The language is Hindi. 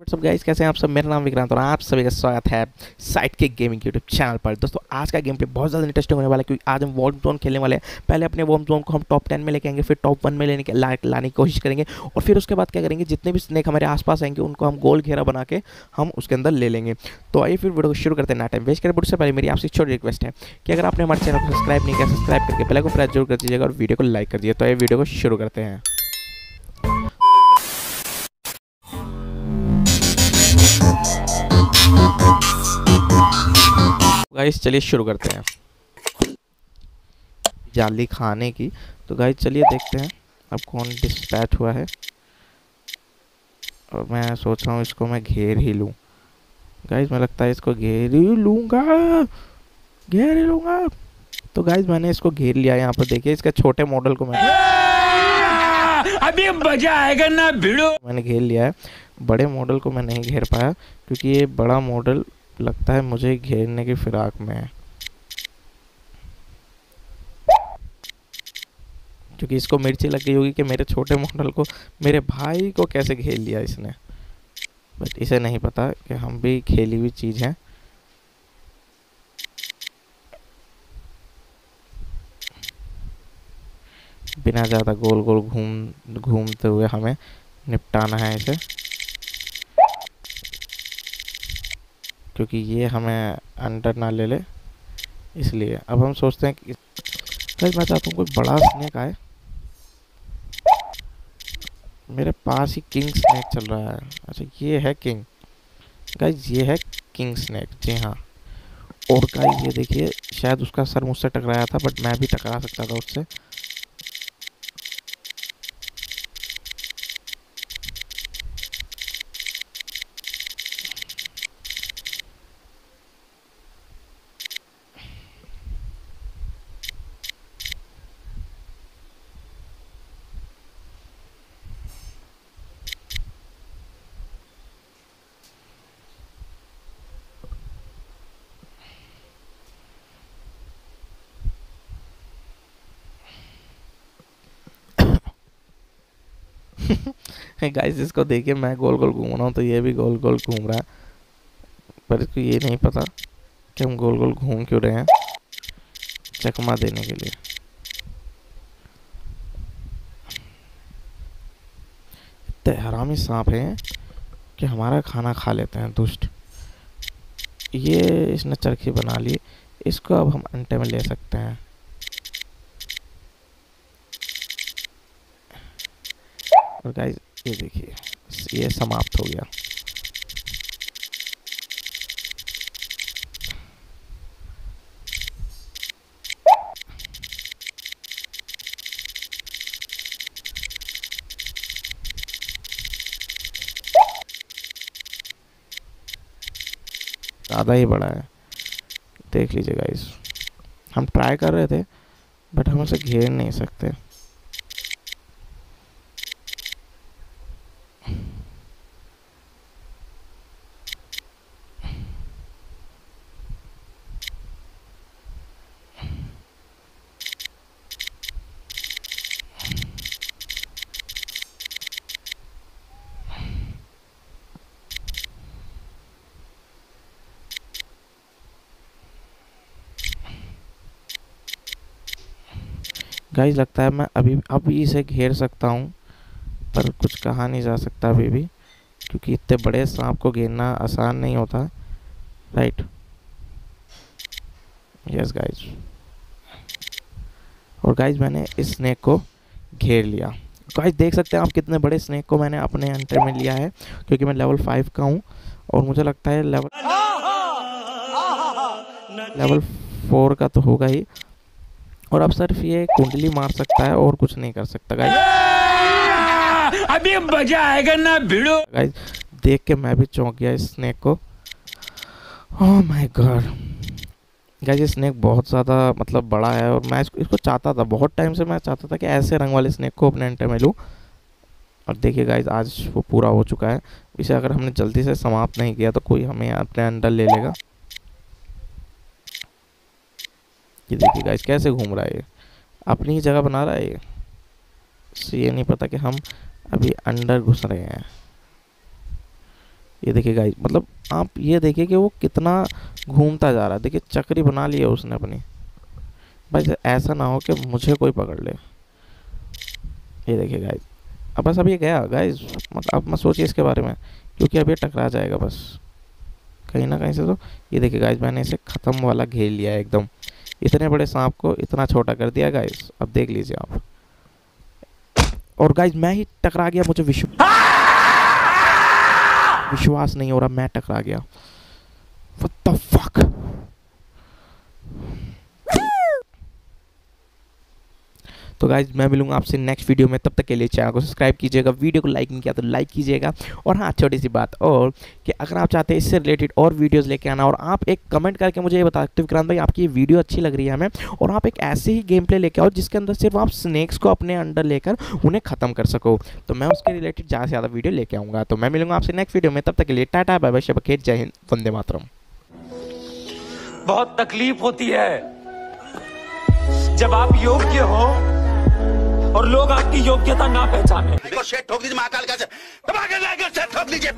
सब गाइस कैसे हैं आप सब? मेरा नाम विक्रांत और आप सभी का स्वागत है साइट के गेमिंग यूट्यूब चैनल पर। दोस्तों आज का गेम प्ले बहुत ज़्यादा इंटरेस्टिंग होने वाला है क्योंकि आज हम वॉर्म जोन खेलने वाले हैं। पहले अपने वॉर्म जोन को हम टॉप टेन में लेके आएँगे फिर टॉप वन में लेने के ला, लाने की कोशिश करेंगे और फिर उसके बाद क्या करेंगे जितने भी स्नेक हमारे आसपास आएँगे उनको हम गोल घेरा बना के हम उसके अंदर ले लेंगे। तो आइए फिर वीडियो को शुरू करते हैं ना टाइम वेस्ट करें उससे पहले मेरी आपसे छोटी रिक्वेस्ट है कि अगर आपने हमारे चैनल को सब्सक्राइब नहीं किया सब्सक्राइब करके पहले को प्रेस ज़रूर कर दीजिएगा और वीडियो को लाइक कर दीजिए। तो ये वीडियो को शुरू करते हैं। गाइस चलिए शुरू करते हैं। जाली खाने की। तो गाइस चलिए देखते हैं अब कौन डिस्पैच हुआ है। और मैं सोच रहा हूँ इसको मैं घेर ही लूँ। गाइस मैं लगता है इसको घेर ही लूँगा। घेर ही लूँगा। तो गाइस मैंने इसको घेर लिया यहाँ पर। देखिए इसके छोटे मॉडल को मैंने अभी मज़ा आएगा ना भिड़ो। मैंने घेर लिया है। बड़े मॉडल को मैं नहीं घेर पाया क्योंकि ये बड़ा मॉडल लगता है मुझे घेरने की फिराक में है। क्योंकि इसको मिर्ची लग गई होगी कि मेरे छोटे मॉडल को, मेरे भाई को कैसे घेर लिया इसने। बट इसे नहीं पता कि हम भी खेली हुई चीज़ हैं। बिना ज़्यादा गोल गोल घूम, घूमते हुए हमें निपटाना है इसे। क्योंकि ये हमें अंडर ना ले ले। इसलिए अब हम सोचते हैं कि मैं चाहता हूँ कोई बड़ा स्नैक आए मेरे पास ही किंग स्नेक चल रहा है। अच्छा ये है किंग। गाइस ये है किंग स्नैक। जी हाँ। और गाइस ये देखिए, शायद उसका सर मुझसे टकराया था बट मैं भी टकरा सकता था उससे। गाइस इसको देखिए मैं गोल गोल घूम रहा हूँ तो ये भी गोल गोल घूम रहा है। पर इसको ये नहीं पता कि हम गोल गोल घूम क्यों रहे हैं चकमा देने के लिए। इतने हरामी सांप हैं कि हमारा खाना खा लेते हैं, दुष्ट। ये इसने चरखी बना ली, इसको अब हम अंटे में ले सकते हैं। और गाइस ये देखिए, ये समाप्त हो गया। ज़्यादा ही बड़ा है। देख लीजिए गाइस हम ट्राई कर रहे थे बट हम उसे घेर नहीं सकते। गाइस लगता है मैं अभी अभी इसे घेर सकता हूँ पर कुछ कहा नहीं जा सकता अभी भी क्योंकि इतने बड़े सांप को घेरना आसान नहीं होता। राइट यस गाइस और गाइस मैंने इस स्नेक को घेर लिया। गाइस देख सकते हैं आप कितने बड़े स्नेक को मैंने अपने अंटर में लिया है क्योंकि मैं लेवल फाइव का हूँ और मुझे लगता है लेवल लेवल फोर का तो होगा ही। और अब सिर्फ़ ये कुंडली मार सकता है और कुछ नहीं कर सकता गाइस अभी मज़ा आएगा ना भिड़ो। गाइस देख के मैं भी चौंक गया इस स्नेक को। ओह माय गॉड गाइस ये स्नेक बहुत ज़्यादा मतलब बड़ा है और मैं इसको इसको चाहता था बहुत टाइम से मैं चाहता था कि ऐसे रंग वाले स्नेक को अपने अंटे में लूँ। और देखिए गाइस आज वो पूरा हो चुका है। इसे अगर हमने जल्दी से समाप्त नहीं किया तो कोई हमें अपने अंडर ले लेगा। ये देखिए गाइस कैसे घूम रहा है ये? अपनी ही जगह बना रहा है ये? इससे ये नहीं पता कि हम अभी अंडर घुस रहे हैं। ये देखिए गाइस मतलब आप ये देखिए कि वो कितना घूमता जा रहा है। देखिए, चक्री बना ली है उसने अपनी। बस ऐसा ना हो कि मुझे कोई पकड़ ले। ये देखिए गाइस अब बस ये गया गाइस मतलब अब मत सोचिए इसके बारे में, क्योंकि ये टकरा जाएगा बस। कहीं ना कहीं से तो ये देखिए गाइस मैंने इसे ख़त्म वाला घेर लिया है एकदम। इतने बड़े सांप को इतना छोटा कर दिया गाइस अब देख लीजिए आप। और गाइस मैं ही टकरा गया मुझे विश्वास विश्वास नहीं हो रहा मैं टकरा गया। गाइज़ मैं मिलूँगा आपसे नेक्स्ट वीडियो में। तब तक के लिए चैनल को सब्सक्राइब कीजिएगा वीडियो को लाइक नहीं किया तो लाइक कीजिएगा। और हाँ छोटी सी बात और कि अगर आप चाहते हैं इससे रिलेटेड और वीडियोस लेके आना और आप एक कमेंट करके मुझे ये बता सकते हो, विक्रांत भाई, आपकी ये वीडियो अच्छी लग रही है हमें और आप एक ऐसे ही गेम प्ले लेके आओ जिसके अंदर सिर्फ़ आप स्नैक्स को अपने अंडर लेकर उन्हें ख़त्म कर सको। तो मैं उसके रिलेटेड ज़्यादा से ज़्यादा वीडियो लेके आऊँगा। तो मैं मिलूँगा आपसे नेक्स्ट वीडियो में। तब तक के लिए टाटा बाय बाय शबखेत जय हिंद, वंदे मातरम। बहुत तकलीफ़ होती है। जब आप योग्य हो और लोग आपकी योग्यता ना पहचाने। ठोक दीजिए महाकाल का ठोक दीजिए